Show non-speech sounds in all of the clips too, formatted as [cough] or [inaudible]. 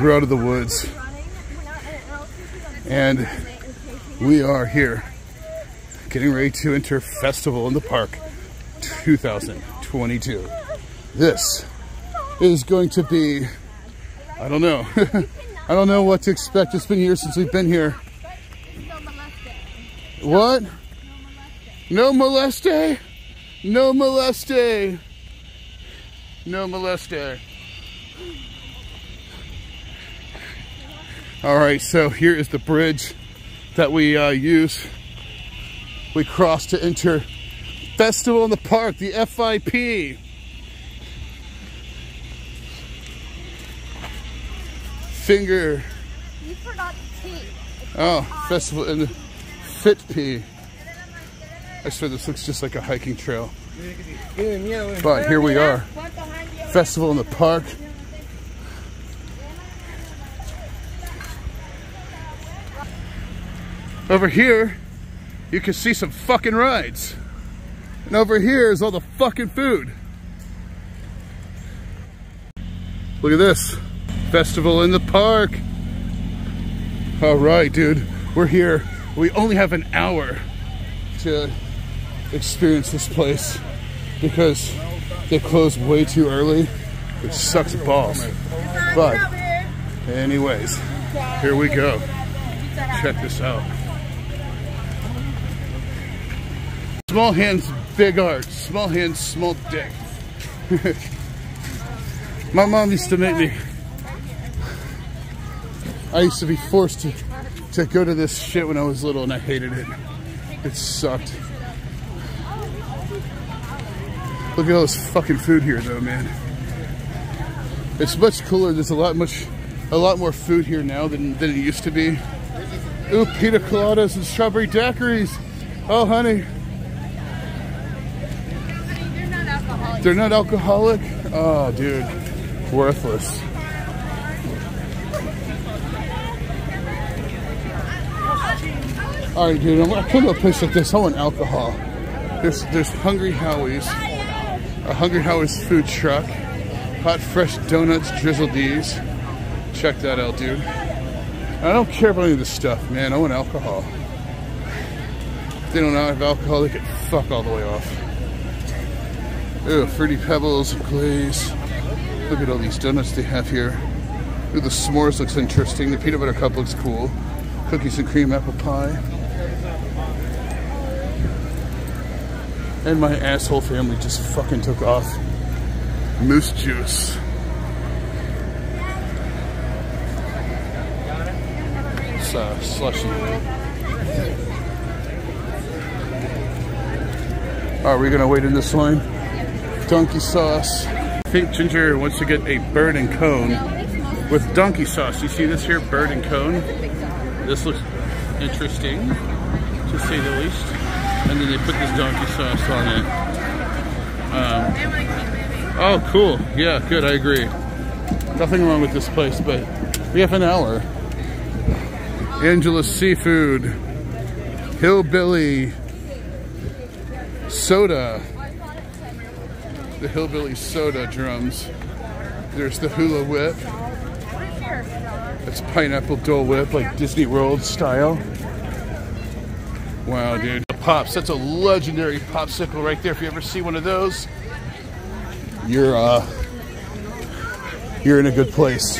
We're out of the woods. And we are here getting ready to enter Festival in the Park 2022. This is going to be, I don't know. [laughs] I don't know what to expect. It's been years since we've been here. What? No moleste? No moleste. No moleste. All right, so here is the bridge that we uh, use. We cross to enter Festival in the Park, the FIP. Finger. You forgot the T. Oh, Festival in the Fit P. I swear this looks just like a hiking trail. But here we are. Festival in the Park. Over here, you can see some fucking rides. And over here is all the fucking food. Look at this. Festival in the park. All right, dude. We're here. We only have an hour to experience this place because they close way too early, which sucks balls. But anyways, here we go. Check this out. Small hands, big art. Small hands, small dick. [laughs] My mom used to make me. I used to be forced to, to go to this shit when I was little and I hated it. It sucked. Look at all this fucking food here though, man. It's much cooler. There's a lot much a lot more food here now than, than it used to be. Ooh, pina coladas and strawberry daiquiris. Oh, honey. They're not alcoholic? Oh, dude. Worthless. All right, dude. I'm gonna come to a place like this. I want alcohol. There's there's Hungry Howie's, a Hungry Howie's food truck, hot fresh donuts, drizzle D's. Check that out, dude. I don't care about any of this stuff, man. I want alcohol. If they don't have alcohol, they can fuck all the way off. Ooh, fruity pebbles, glaze. Look at all these donuts they have here. Ooh, the s'mores looks interesting. The peanut butter cup looks cool. Cookies and cream apple pie. And my asshole family just fucking took off. Moose juice. It's uh, slushy. Are we gonna wait in this line? Donkey sauce. I think Ginger wants to get a bird and cone with donkey sauce. You see this here, bird and cone? This looks interesting, to say the least. And then they put this donkey sauce on it. Um, oh, cool. Yeah, good, I agree. Nothing wrong with this place, but we have an hour. Angela Seafood, Hillbilly, Soda, the Hillbilly Soda drums. There's the Hula Whip. That's pineapple Dole Whip, like Disney World style. Wow, dude. The pops, that's a legendary popsicle right there. If you ever see one of those, you're uh, you're in a good place.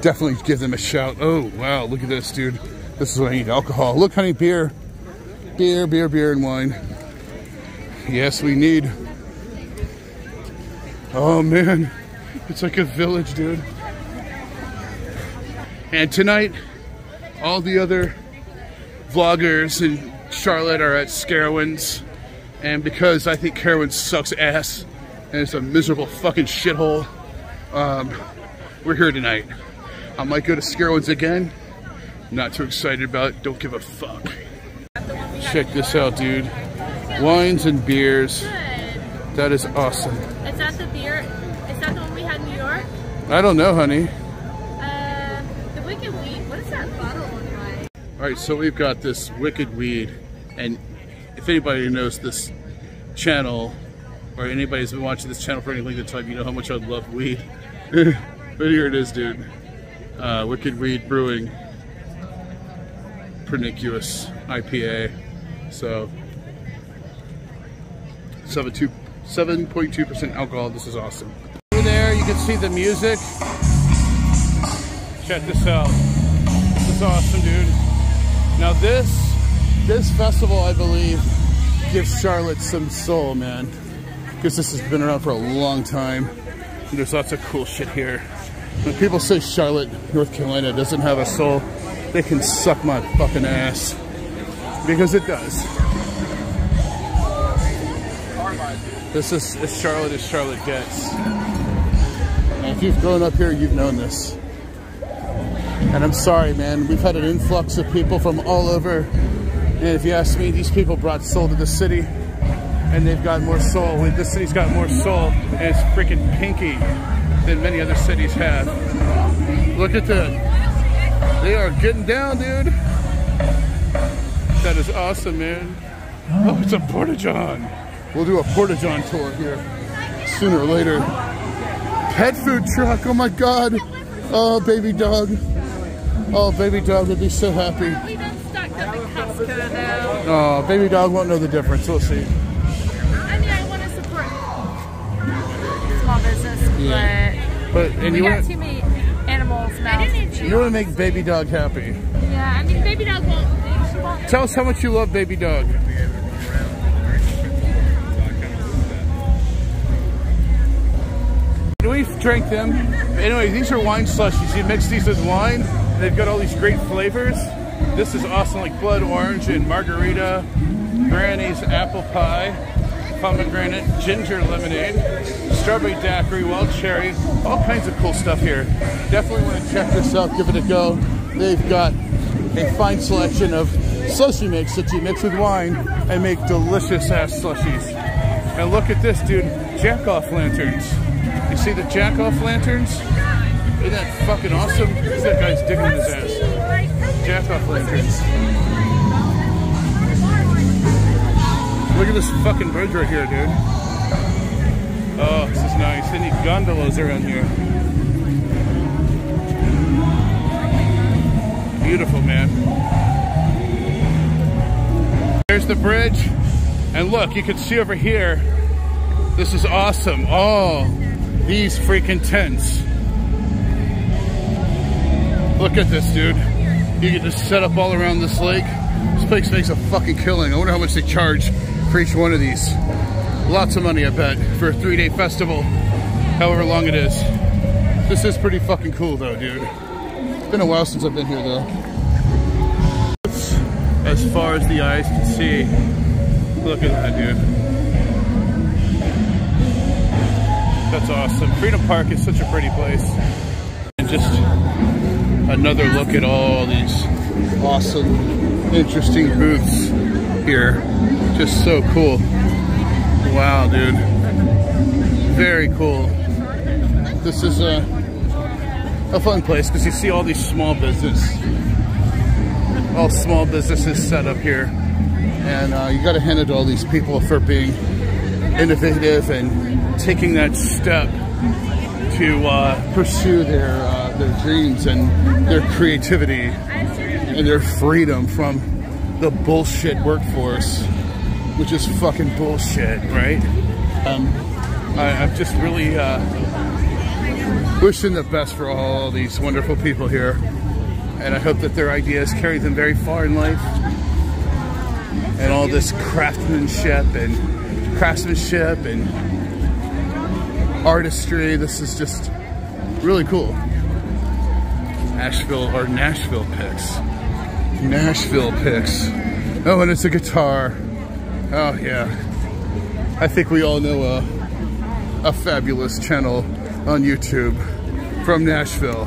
Definitely give them a shout. Oh, wow, look at this, dude. This is what I need, alcohol. Look, honey, beer. Beer, beer, beer, and wine. Yes, we need. Oh, man. It's like a village, dude. And tonight, all the other vloggers in Charlotte are at Scarowinds. And because I think Carowinds sucks ass and it's a miserable fucking shithole, um, we're here tonight. I might go to Scarowinds again. Not too excited about it. Don't give a fuck. Check this out, dude. Wines and beers. That is awesome. I don't know, honey. Uh, the Wicked Weed. What does that bottle look like? All right, so we've got this wicked weed, and if anybody knows this channel, or anybody's been watching this channel for any length of time, you know how much I love weed. [laughs] but here it is, dude. uh, Wicked Weed Brewing Pernicious IPA. So 7.2% alcohol. This is awesome. Can see the music. Check this out. This is awesome, dude. Now this, this festival, I believe, gives Charlotte some soul, man. Because this has been around for a long time. And there's lots of cool shit here. When people say Charlotte, North Carolina doesn't have a soul, they can suck my fucking ass. Because it does. This is as Charlotte as Charlotte gets. If you've grown up here, you've known this. And I'm sorry, man. We've had an influx of people from all over. And if you ask me, these people brought soul to the city. And they've got more soul. This city's got more soul. And it's freaking pinky than many other cities have. Look at that. They are getting down, dude. That is awesome, man. Oh, it's a Porta-John. We'll do a Porta-John tour here sooner or later. Pet food truck, oh my God. Oh, baby dog. Oh, baby dog would be so happy. We don't stock up in Costco though. Oh, baby dog won't know the difference. We'll see. I mean, I want to support small business, Yeah. But but and we you got want too many animals now. you want to make baby dog happy. Yeah, I mean, baby dog won't. Tell us how much you love baby dog. We've drank them. Anyway, these are wine slushies. You mix these with wine. They've got all these great flavors. This is awesome, like blood orange and margarita, granny's apple pie, pomegranate, ginger lemonade, strawberry daiquiri, wild cherry, all kinds of cool stuff here. Definitely want to check this out, give it a go. They've got a fine selection of slushy mix that you mix with wine and make delicious ass slushies. And look at this, dude, jack off lanterns. You see the jack off lanterns? Isn't that fucking awesome? That guy's digging in his ass. Jack off lanterns. Look at this fucking bridge right here, dude. Oh, this is nice. They need gondolas around here. Beautiful, man. There's the bridge. And look, you can see over here. This is awesome. Oh, these freaking tents. Look at this, dude. You can just set up all around this lake. This place makes a fucking killing. I wonder how much they charge for each one of these. Lots of money, I bet, for a three-day festival, however long it is. This is pretty fucking cool, though, dude. It's been a while since I've been here, though. As far as the eyes can see. Look at that, dude. That's awesome. Freedom Park is such a pretty place. And just another look at all these awesome, interesting booths here. Just so cool. Wow, dude. Very cool. This is a, a fun place because you see all these small business, all small businesses set up here. And uh, you got to hand it to all these people for being innovative and taking that step to uh, pursue their uh, their dreams and their creativity and their freedom from the bullshit workforce, which is fucking bullshit, right? Um, I, I'm just really uh, wishing the best for all these wonderful people here, and I hope that their ideas carry them very far in life. And all this craftsmanship and craftsmanship and artistry. This is just really cool. Asheville or Nashville picks. Nashville picks. Oh, and it's a guitar. Oh yeah. I think we all know a, a fabulous channel on YouTube from Nashville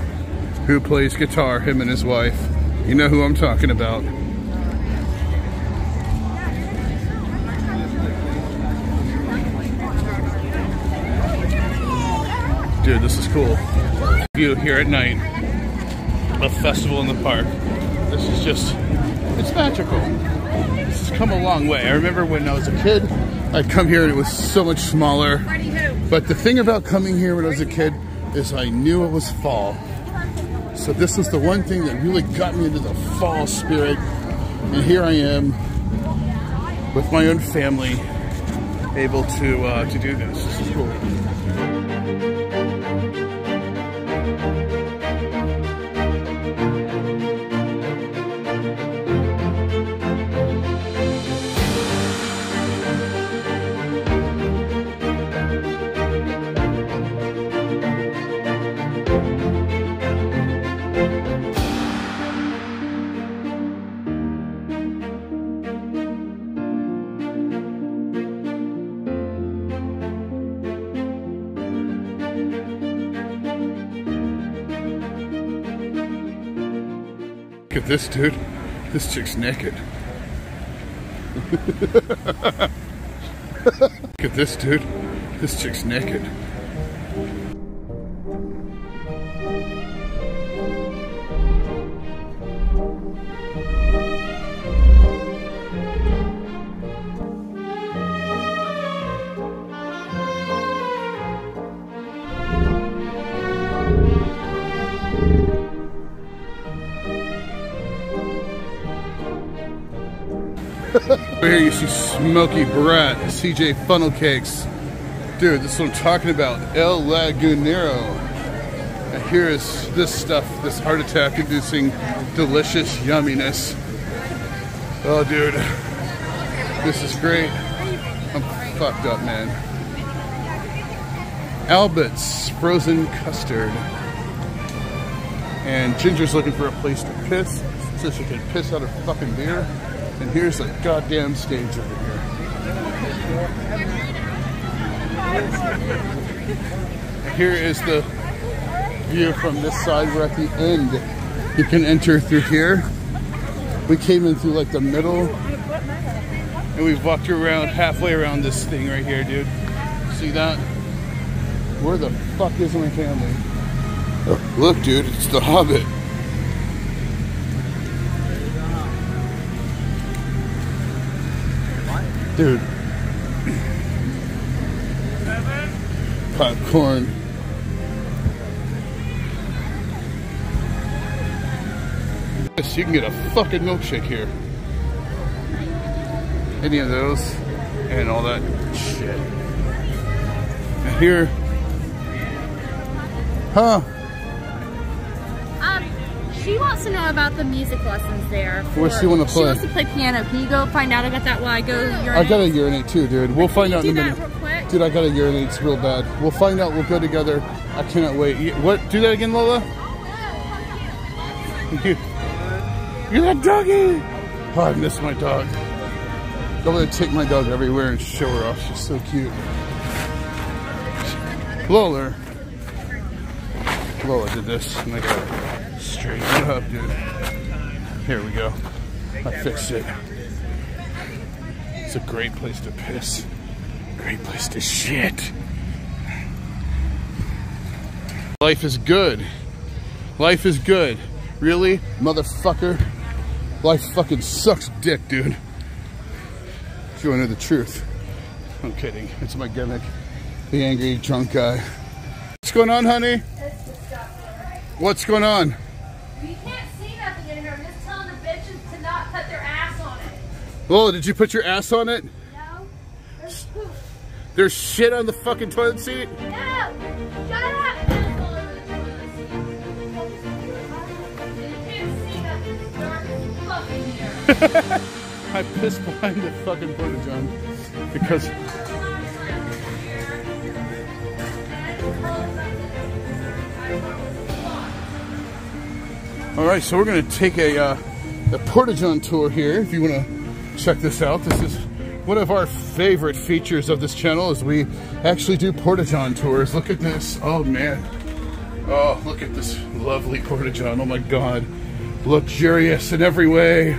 who plays guitar, him and his wife. You know who I'm talking about. Cool. View here at night. A festival in the park. This is just, it's magical. This has come a long way. I remember when I was a kid, I'd come here and it was so much smaller. But the thing about coming here when I was a kid is I knew it was fall. So this was the one thing that really got me into the fall spirit. And here I am with my own family able to uh, to do this. This is cool. Look at this dude. This chick's naked. [laughs] Look at this dude. This chick's naked. See Smoky Brat, CJ Funnel Cakes. Dude, this is what I'm talking about. El Lagunero. And here is this stuff, this heart attack inducing delicious yumminess. Oh, dude. This is great. I'm fucked up, man. Albert's frozen custard. And Ginger's looking for a place to piss so she can piss out her fucking beer. And here's a goddamn stage over here. Here is the view from this side. We're at the end. You can enter through here. We came in through like the middle. And we've walked around halfway around this thing right here, dude. See that? Where the fuck is my family? Look, dude, it's the Hobbit. Dude. Popcorn. Yes, you can get a fucking milkshake here. Any of those and all that shit. Here, huh? She wants to know about the music lessons there. What's she wanna play? She wants to play piano. Can you go find out about that while I go urinate? I gotta urinate too, dude. We'll find out in a minute. real quick? Dude, I gotta urinate. It's real bad. We'll find out. We'll go together. I cannot wait. What? Do that again, Lola? Oh, you- You're that doggy! Oh, I miss my dog. I'm gonna take my dog everywhere and show her off. She's so cute. Lola. Lola did this, and I gotta straighten up, dude. Here we go. I fixed it. It's a great place to piss. Great place to shit. Life is good. Life is good. Really? Motherfucker? Life fucking sucks dick, dude. If you want to know the truth. I'm kidding. It's my gimmick. The angry drunk guy. What's going on, honey? What's going on? You can't see nothing in here. I'm just telling the bitches to not cut their ass on it. Lola, did you put your ass on it? No? There's. There's shit on the fucking toilet seat? No! Shut up! You can't see nothing. It's dark as fuck in here. [laughs] I pissed behind the fucking porta john because All right, so we're gonna take a uh, a porta john tour here. If you want to check this out, this is one of our favorite features of this channel. Is we actually do porta john tours. Look at this. Oh man. Oh, look at this lovely porta john. Oh my God, luxurious in every way.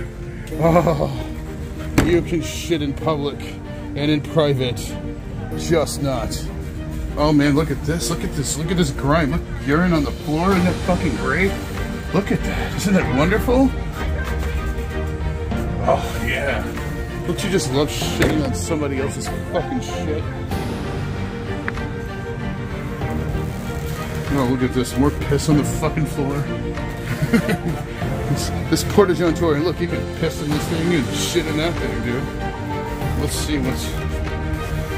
Oh, you can shit in public and in private, just not. Oh man, look at this. Look at this. Look at this grime. Look, urine on the floor. Isn't that fucking great? Look at that. Isn't that wonderful? Oh yeah. Don't you just love shitting on somebody else's fucking shit? Oh, look at this. More piss on the fucking floor. [laughs] this, this Porta John tour. Look, you can piss in this thing and shit in that thing, dude. Let's see what's.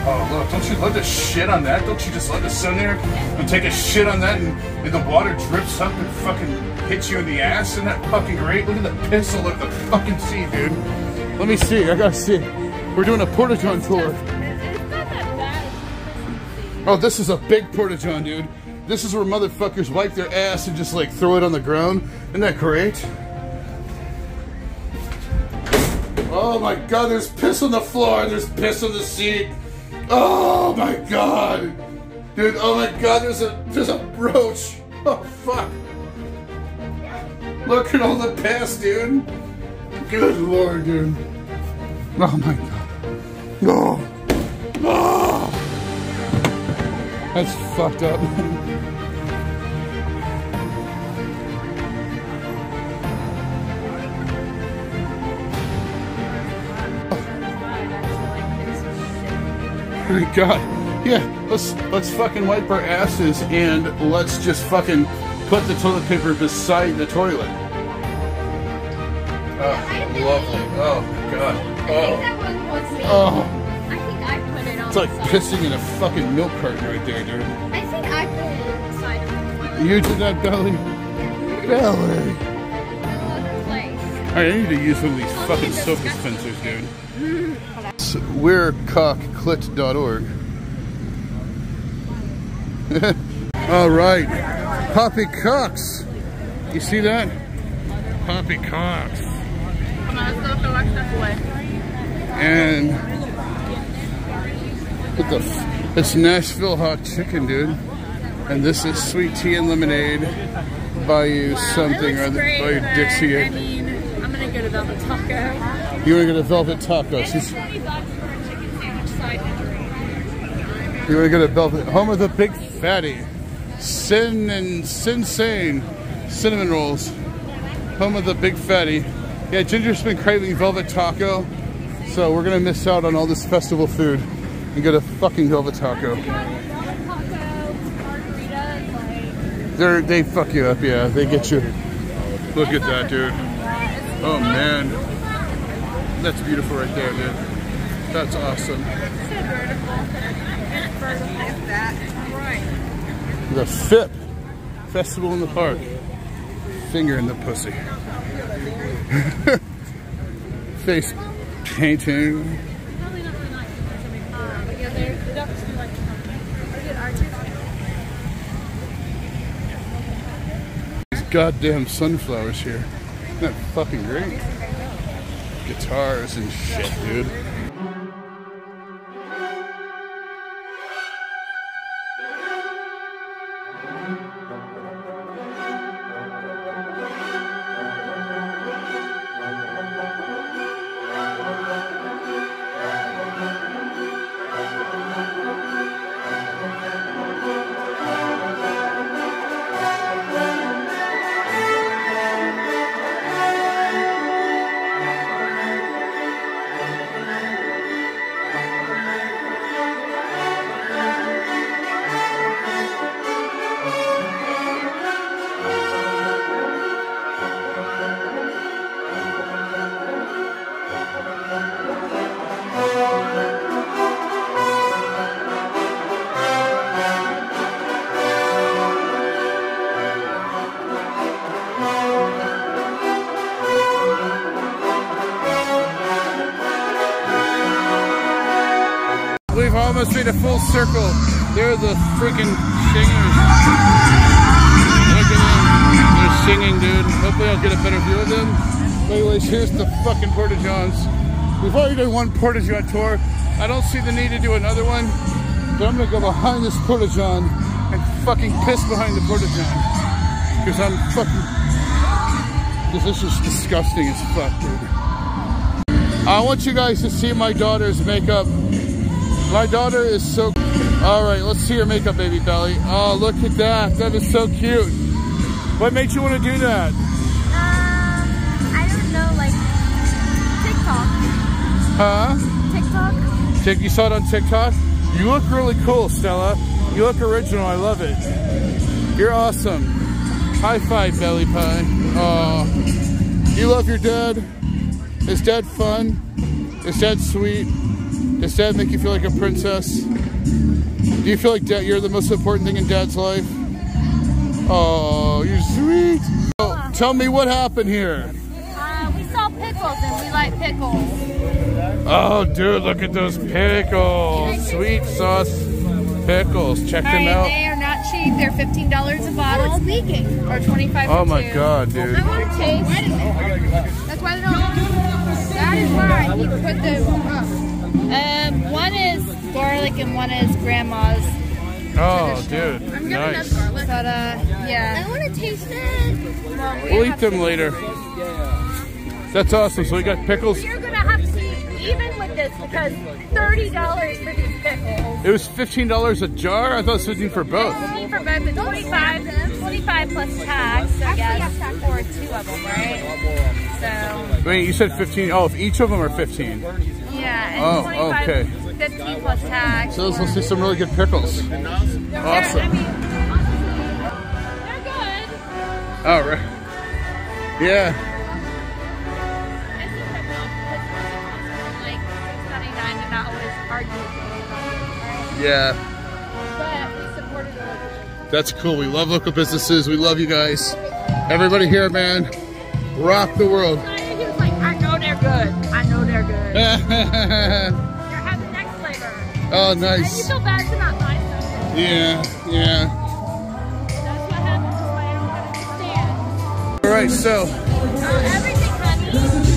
Oh, look, don't you love to shit on that? Don't you just let the sun there and take a shit on that and, and the water drips up and fucking hits you in the ass? Isn't that fucking great? Look at the all over the fucking sea, dude. Let me see. I gotta see. We're doing a Porta John tour. Oh, this is a big Porta John, dude. This is where motherfuckers wipe their ass and just like throw it on the ground. Isn't that great? Oh my god, there's piss on the floor, there's piss on the seat. Oh my god. Dude, oh my god, there's a there's a roach. Oh fuck. Look at all the piss, dude. Good lord, dude. Oh my god. Oh. Oh. That's fucked up. [laughs] My God. Yeah, let's let's fucking wipe our asses and let's just fucking put the toilet paper beside the toilet. Oh, lovely. Oh my God. Oh, that one was me. oh. I think I put it on It's like pissing in a fucking milk carton right there, dude. I think I put it on the side of the toilet. You did that, Belly? Belly. Look, place. Alright, I need to use one of these fucking soap dispensers, dude. [laughs] So, we're cockclit.org. [laughs] Alright. Poppy Cox. You see that? Poppy Cox. And what the f- it's Nashville hot chicken, dude. And this is sweet tea and lemonade by you something or other by Dixie. I mean, I'm gonna go to Velvet Taco. You want to get a velvet taco? She's, you Twenty bucks for a chicken sandwich side drink. want to get a velvet? Home of the big fatty, sin and sinsane cinnamon rolls. Home of the big fatty. Yeah, Ginger's been craving velvet taco, so we're gonna miss out on all this festival food and get a fucking velvet taco. They're they fuck you up, yeah. They get you. Look at that, dude. Oh man, that's beautiful right there, dude. That's awesome. The FIP Festival in the Park. Finger in the pussy. [laughs] Face painting. These goddamn sunflowers here. Isn't that fucking great? Guitars and shit, dude. Made a full circle. They're the freaking singers. Look at them. They're singing, dude. Hopefully I'll get a better view of them. Anyways, here's the fucking Porta Johns. We've already done one Porta John tour. I don't see the need to do another one. But I'm gonna go behind this Porta John and fucking piss behind the Porta John. Because I'm fucking... Because This is disgusting as fuck, dude. I want you guys to see my daughter's makeup. My daughter is so. All right, let's see your makeup, baby belly. Oh, look at that. That is so cute. What made you want to do that? Um, I don't know, like TikTok. Huh? TikTok. Tick, you saw it on TikTok? You look really cool, Stella. You look original. I love it. You're awesome. High five, Belly Pie. Oh, you love your dad? Is dad fun? Is dad sweet? Does dad make you feel like a princess? Do you feel like dad, you're the most important thing in dad's life? Oh, you're sweet. Oh, tell me what happened here. Uh, we saw pickles and we like pickles. Oh, dude, look at those pickles. Sweet sauce pickles. Check them Alright, out. they are not cheap. They're fifteen dollars a bottle. it's leaking. Or twenty-five. Oh for my two. god, dude. I want to taste. That's why they don't. That is why he put the. Um, one is garlic and one is grandma's. Oh, dude. I'm Nice. But uh, yeah. I want to taste it. Well, we We'll eat them later. That's awesome. So we got pickles. You're gonna have to be even with this because thirty dollars for these pickles. It was $15 a jar? I thought it was 15 for both. Fifteen for both, but 25, 25 plus tax, I guess, for two of them, right? So, Wait, you said 15. Oh, if each of them are 15. Yeah, and Oh, 25, okay. 15 plus tax. So let's, see some really good pickles. I Awesome. mean, honestly, they're good. All right. Yeah. It's just that like six ninety nine to not always argue with them, right? Yeah. But we supported the local. That's cool. We love local businesses. We love you guys. Everybody here, man. Rock the world. He was like, I know they're good. I know they're good. oh, next flavor. And you nice. feel bad to not buy something. Yeah, yeah. That's what happens. Why I don't understand. All right, so, Uh, everything, honey.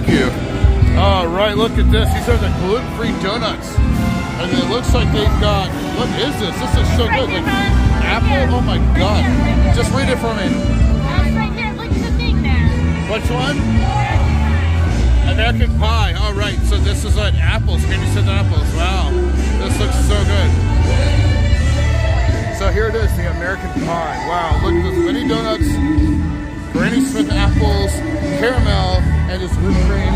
Thank you. All right, look at this. These are the gluten-free donuts. And it looks like they've got, what is this? This is so good. Like apple, oh my God. Just read it for me. That's right there. Look at the thing there. Which one? American pie. All right, so this is like apples, candy said apples. Wow, this looks so good. So here it is, the American pie. Wow, look at this mini donuts, Granny Smith apples, caramel, and this whipped cream.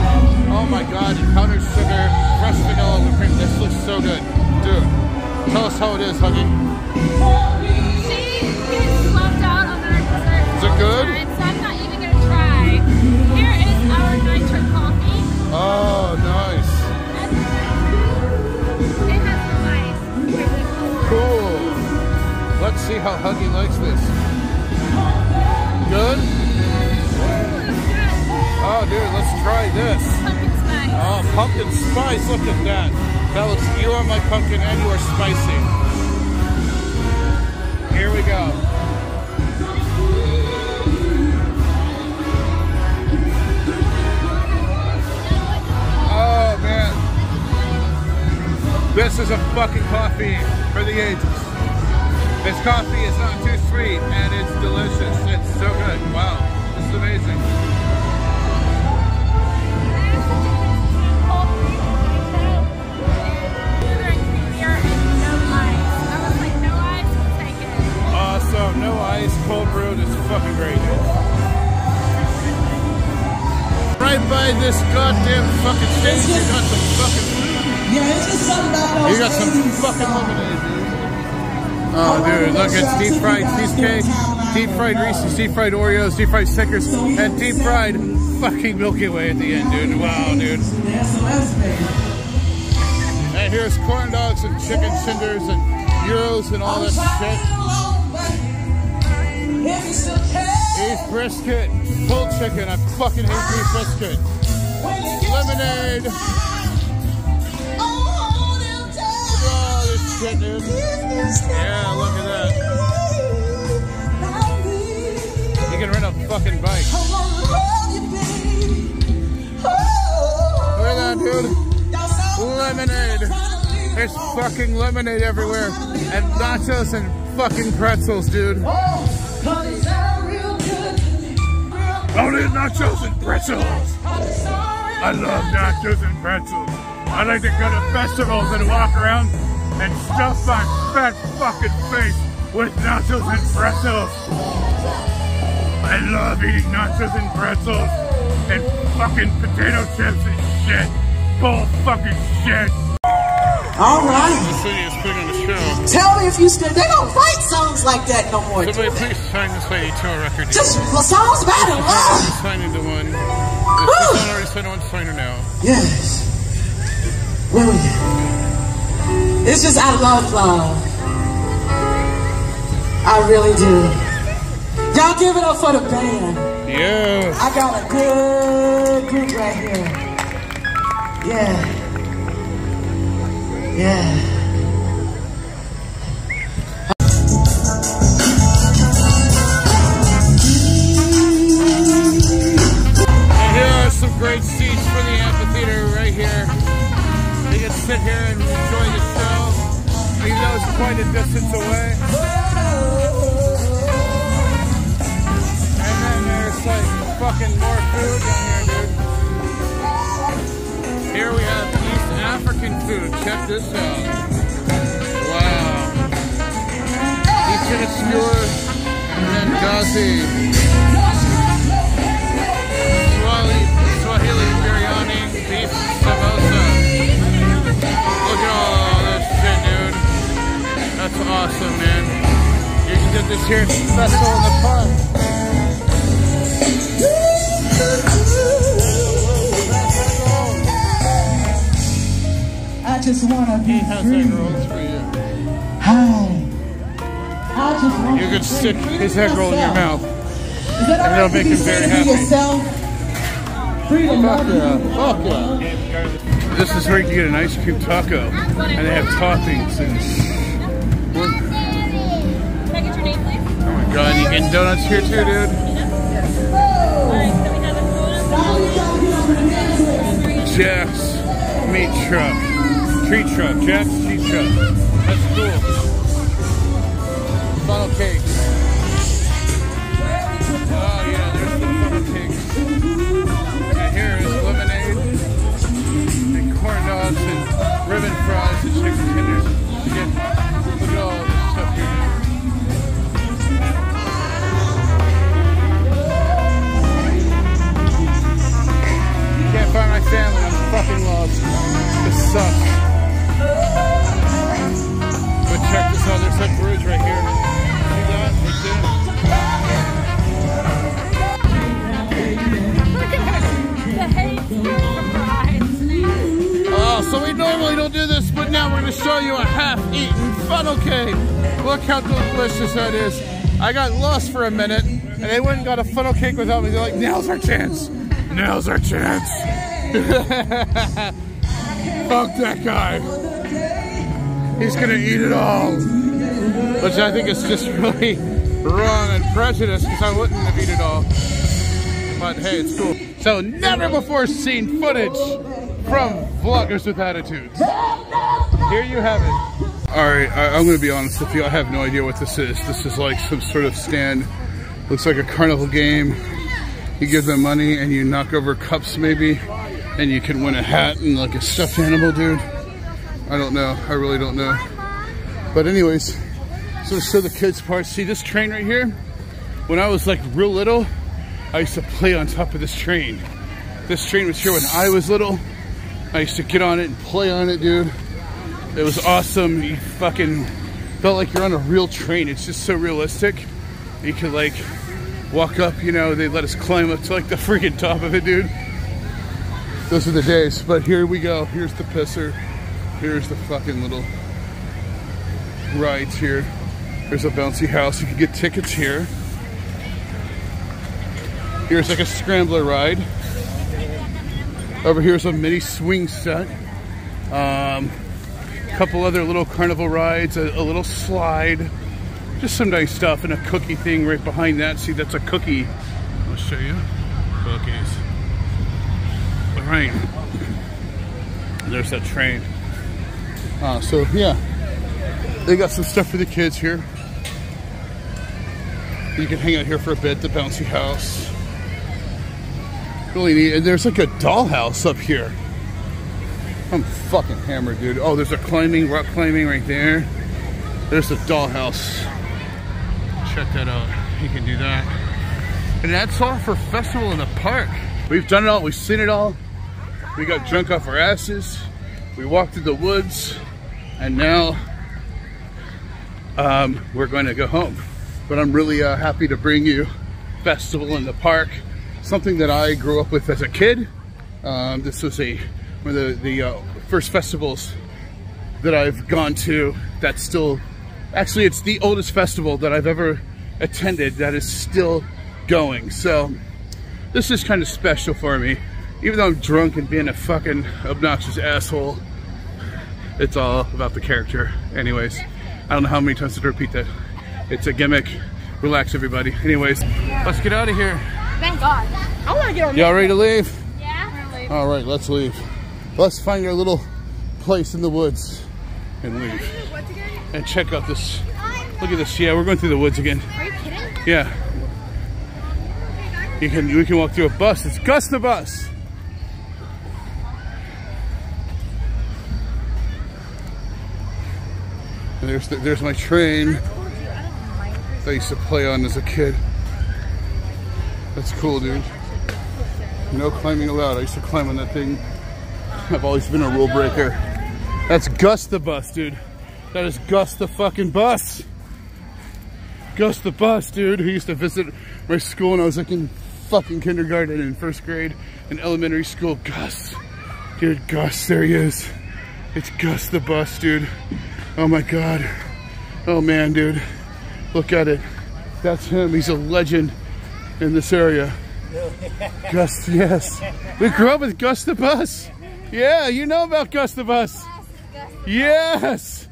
Oh my God, and powdered sugar, fresh vanilla whipped cream. This looks so good, dude. Tell us how it is, Huggy. She gets left out on our dessert. Is it good? So I'm not even going to try. Here is our nitro coffee. Oh, nice. It has some ice. Cool. Let's see how Huggy likes this. Good? Oh, dude, let's try this. Pumpkin spice. Oh, pumpkin spice. Look at that. Fellas, you are my pumpkin and you are spicy. Here we go. Oh, man. This is a fucking coffee for the ages. This coffee is not too sweet and it's delicious. It's so good. Wow. This is amazing. Awesome. No ice, cold brewed is fucking great. Right by this goddamn fucking stage, you got some fucking Yeah, it's just something about You got some fucking lemonade, dude. Oh, dude, look, it's deep fried cheesecake. deep fried Reese's, deep fried Oreos, deep fried Snickers, and deep fried fucking Milky Way at the end, dude. Wow, dude. And here's corn dogs and chicken cinders and euros and all this shit. Beef brisket, full chicken. I fucking hate beef brisket. Lemonade. Oh, this shit, dude. Yeah, look at that. You can rent a fucking bike. Look at that, dude. Lemonade. There's fucking lemonade everywhere. And nachos and fucking pretzels, dude. I'll nachos and pretzels. I love nachos and pretzels. I like to go to festivals and walk around and stuff my fat fucking face with nachos and pretzels. I love eating nachos and pretzels and fucking potato chips and shit. Bull fucking shit. All right. The city is putting on a show. Tell me if you still. They don't write songs like that no more. Somebody please sign this lady to a record deal. Just well, songs about it. love. Signing the one. If not already signed one, sign her now. Yes. Really. It's just I love love. I really do. Y'all give it up for the band. Yeah. I got a good group right here. Yeah. Yeah. Great seats for the amphitheater right here. Can sit here and enjoy the show, even though it's quite a distance away. And then there's like fucking more food down here, dude. Here we have African food. Check this out. Wow. Eastern skewer and then Gazi. Swahili, Swahili biryani, beef samosa. Look at all this shit, dude. That's awesome, man. You can get this here at festival in the park. I just wanna be He has free. egg for you. Hi. I just want You to can be stick free his egg roll in your mouth. Is that all and it'll right make him very free happy. Yourself? Free to Fuck love yeah. Fuck yeah. This is where you can get an ice cream taco. And they have toppings and Can I get your name, please? Oh my god, you get donuts here too, dude. Alright, so we have a soda. Jack's meat truck. Treat truck. Jack's treat truck. That's cool. Funnel cakes. Oh there's the funnel cakes. And here is lemonade and corn dogs and ribbon fries and chicken tenders Look how delicious that is. I got lost for a minute, and they went and got a funnel cake without me. They're like, now's our chance. Now's our chance. [laughs] Fuck that guy. He's gonna eat it all. Which I think is just really wrong and prejudiced because I wouldn't have eaten it all. But hey, it's cool. So never before seen footage from Vloggers with Attitudes. Here you have it. All right, I, I'm gonna be honest with you. I have no idea what this is. This is like some sort of stand. Looks like a carnival game. You give them money and you knock over cups maybe, and you can win a hat and like a stuffed animal, dude. I don't know. I really don't know. But anyways, so to show the kids part. See this train right here? When I was like real little, I used to play on top of this train. This train was here when I was little. I used to get on it and play on it, dude. It was awesome. You fucking felt like you're on a real train. It's just so realistic. You could like walk up, you know, they let us climb up to like the freaking top of it, dude. Those are the days. But here we go. Here's the pisser. Here's the fucking little rides here. There's a bouncy house. You can get tickets here. Here's like a scrambler ride. Over here's a mini swing set. Um, couple other little carnival rides, a, a little slide, just some nice stuff, and a cookie thing right behind that. See, that's a cookie. I'll show you. Cookies. All right. There's that train. Uh, so yeah, they got some stuff for the kids here. You can hang out here for a bit. The bouncy house. Really neat. And there's like a dollhouse up here. I'm fucking hammered, dude. Oh, there's a climbing, rock climbing right there. There's a dollhouse. Check that out. You can do that. And that's all for Festival in the Park. We've done it all. We've seen it all. We got drunk off our asses. We walked through the woods. And now um, we're going to go home. But I'm really uh, happy to bring you Festival in the Park. Something that I grew up with as a kid. Um, this was a one of the, the uh, first festivals that I've gone to that's still, actually it's the oldest festival that I've ever attended that is still going. So this is kind of special for me. Even though I'm drunk and being a fucking obnoxious asshole, it's all about the character. Anyways, I don't know how many times to repeat that. It's a gimmick. Relax, everybody. Anyways, let's get out of here. Thank God. I want to get on Y'all ready to leave? Yeah. All right, let's leave. Let's find our little place in the woods and leave. And check out this. Look at this. Yeah, we're going through the woods again. Are you kidding? Yeah. You can we can walk through a bus. It's Gus the bus. And there's the, there's my train that I used to play on as a kid. That's cool, dude. No climbing allowed. I used to climb on that thing. I've always been a rule breaker. That's Gus the bus, dude. That is Gus the fucking bus. Gus the bus, dude, He used to visit my school when I was like in fucking kindergarten and first grade and elementary school. Gus. Dude, Gus, there he is. It's Gus the bus, dude. Oh my god. Oh man, dude. Look at it. That's him. He's a legend in this area. [laughs] Gus, yes. We grew up with Gus the bus. Yeah, you know about Gus the bus. Yes.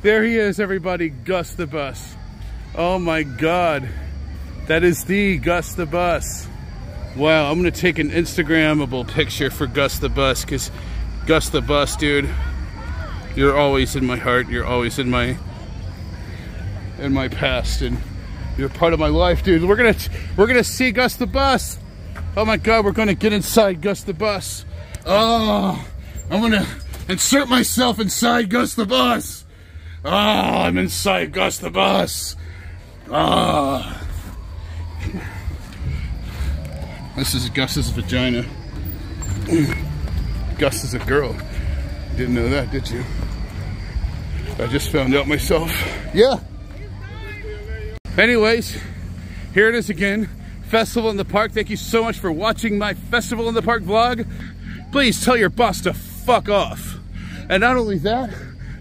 There he is, everybody. Gus the bus. Oh my god. That is the Gus the bus. Wow, I'm gonna take an Instagrammable picture for Gus the bus because Gus the bus, dude, you're always in my heart. You're always in my in my past, and you're part of my life, dude. We're gonna we're gonna see Gus the bus. Oh my god, we're gonna get inside Gus the bus. Oh, I'm gonna insert myself inside Gus the bus. Oh, I'm inside Gus the bus. Ah. This is Gus's vagina. Gus is a girl. Didn't know that, did you? I just found out myself. Yeah. Anyways, here it is again. Festival in the Park. Thank you so much for watching my Festival in the Park vlog. Please tell your boss to fuck off. And not only that,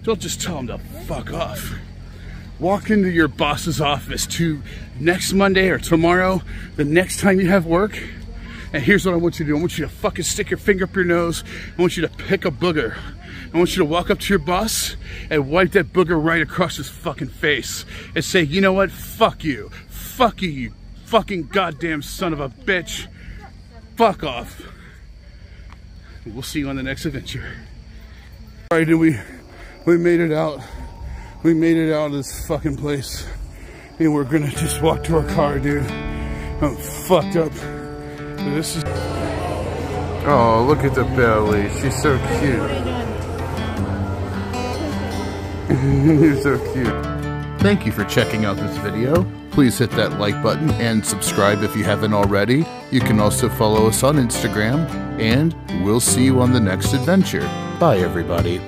don't just tell him to fuck off. Walk into your boss's office to next Monday or tomorrow, the next time you have work. And here's what I want you to do. I want you to fucking stick your finger up your nose. I want you to pick a booger. I want you to walk up to your boss and wipe that booger right across his fucking face and say, you know what? Fuck you. Fuck you, you fucking goddamn son of a bitch. Fuck off. We'll see you on the next adventure. All right, and we we made it out. We made it out of this fucking place. And we're gonna just walk to our car, dude. I'm fucked up. This is Oh, look at the belly. She's so cute. [laughs] You're so cute. Thank you for checking out this video. Please hit that like button and subscribe if you haven't already. You can also follow us on Instagram, and we'll see you on the next adventure. Bye, everybody.